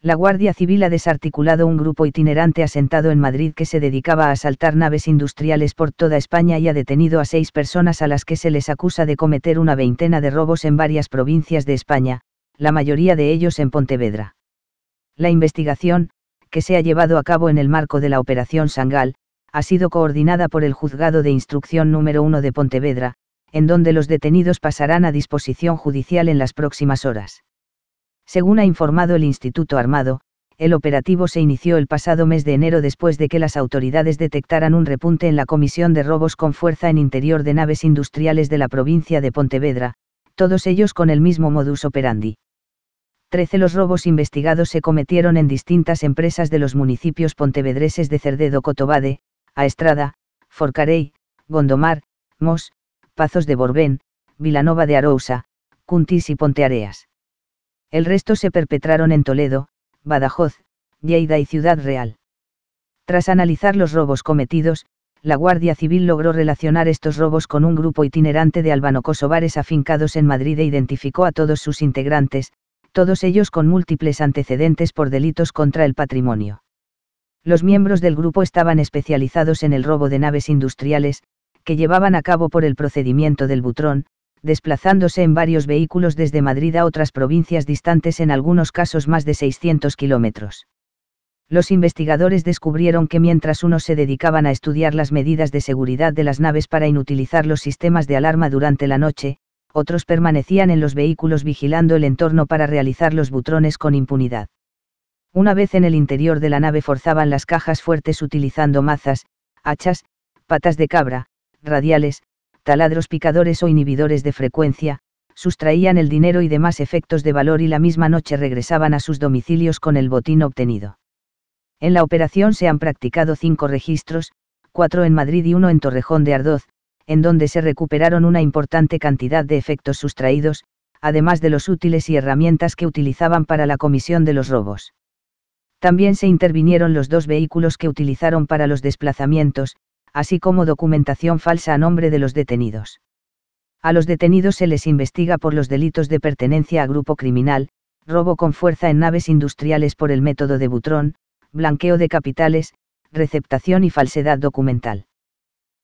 La Guardia Civil ha desarticulado un grupo itinerante asentado en Madrid que se dedicaba a asaltar naves industriales por toda España y ha detenido a seis personas a las que se les acusa de cometer una veintena de robos en varias provincias de España, la mayoría de ellos en Pontevedra. La investigación, que se ha llevado a cabo en el marco de la Operación Sangal, ha sido coordinada por el Juzgado de Instrucción número 1 de Pontevedra, en donde los detenidos pasarán a disposición judicial en las próximas horas. Según ha informado el Instituto Armado, el operativo se inició el pasado mes de enero después de que las autoridades detectaran un repunte en la comisión de robos con fuerza en interior de naves industriales de la provincia de Pontevedra, todos ellos con el mismo modus operandi. Trece los robos investigados se cometieron en distintas empresas de los municipios pontevedreses de Cerdedo Cotobade, Aestrada, Forcarey, Gondomar, Mos, Pazos de Borbén, Vilanova de Arousa, Cuntis y Ponteareas. El resto se perpetraron en Toledo, Badajoz, Lleida y Ciudad Real. Tras analizar los robos cometidos, la Guardia Civil logró relacionar estos robos con un grupo itinerante de albano-kosovares afincados en Madrid e identificó a todos sus integrantes, todos ellos con múltiples antecedentes por delitos contra el patrimonio. Los miembros del grupo estaban especializados en el robo de naves industriales, que llevaban a cabo por el procedimiento del butrón, desplazándose en varios vehículos desde Madrid a otras provincias distantes en algunos casos más de 600 kilómetros. Los investigadores descubrieron que mientras unos se dedicaban a estudiar las medidas de seguridad de las naves para inutilizar los sistemas de alarma durante la noche, otros permanecían en los vehículos vigilando el entorno para realizar los butrones con impunidad. Una vez en el interior de la nave forzaban las cajas fuertes utilizando mazas, hachas, patas de cabra, radiales, taladros picadores o inhibidores de frecuencia, sustraían el dinero y demás efectos de valor y la misma noche regresaban a sus domicilios con el botín obtenido. En la operación se han practicado cinco registros, cuatro en Madrid y uno en Torrejón de Ardoz, en donde se recuperaron una importante cantidad de efectos sustraídos, además de los útiles y herramientas que utilizaban para la comisión de los robos. También se intervinieron los dos vehículos que utilizaron para los desplazamientos, así como documentación falsa a nombre de los detenidos. A los detenidos se les investiga por los delitos de pertenencia a grupo criminal, robo con fuerza en naves industriales por el método de Butrón, blanqueo de capitales, receptación y falsedad documental.